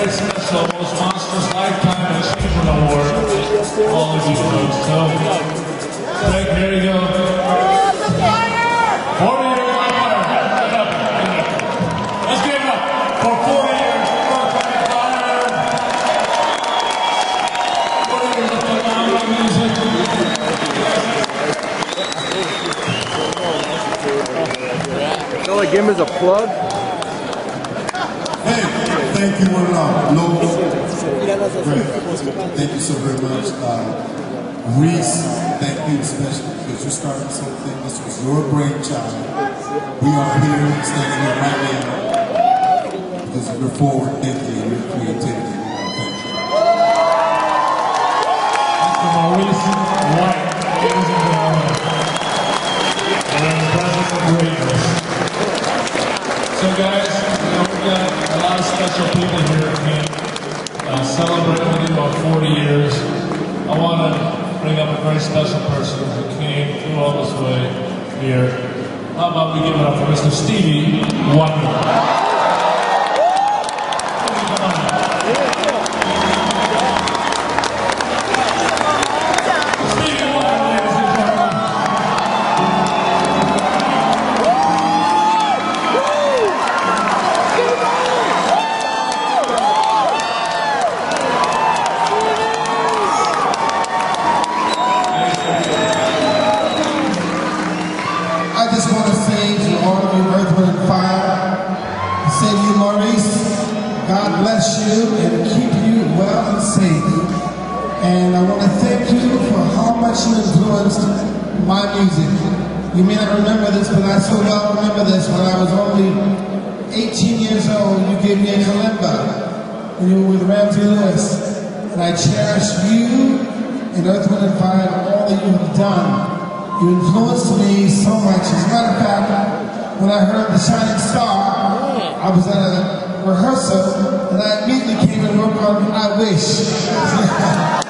Miss the most monstrous Lifetime Achievement Award. All of you folks. So, Greg, here you go. Four for give him as a plug. Hey thank you, one love. Local. Great. Thank you so very much. Uh, Reese, thank you especially because you started something. This was your brainchild. We are here, standing here right now because of your forward thinking special people here at uh, celebrating about 40 years. I want to bring up a very special person who came through all this way here. How about we give it up for Mr. Stevie Wonder? And keep you well and safe. And I want to thank you for how much you influenced my music. You may not remember this, but I so well remember this. When I was only 18 years old, you gave me a kalimba. And you were with Ramsey Lewis. And I cherish you and Earth, Wind, and Fire all that you have done. You influenced me so much. As a matter of fact, when I heard The Shining Star, I was at a rehearsal and I immediately came and worked on I Wish.